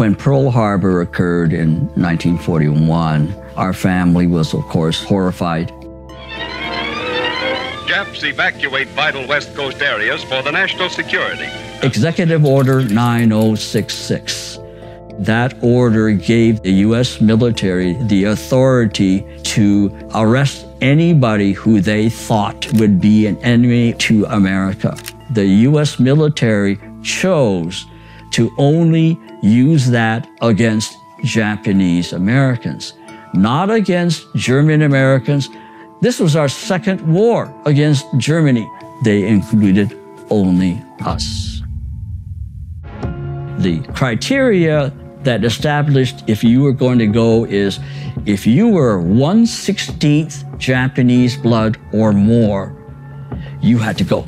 When Pearl Harbor occurred in 1941, our family was, of course, horrified. Japs evacuate vital West Coast areas for the national security. Executive Order 9066. That order gave the U.S. military the authority to arrest anybody who they thought would be an enemy to America. The U.S. military chose to only use that against Japanese Americans, not against German Americans. This was our second war against Germany. They included only us. The criteria that established if you were going to go is if you were 1 16th Japanese blood or more, you had to go.